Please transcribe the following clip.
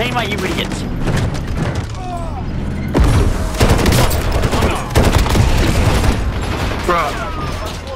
Team out, you idiots. Bruh.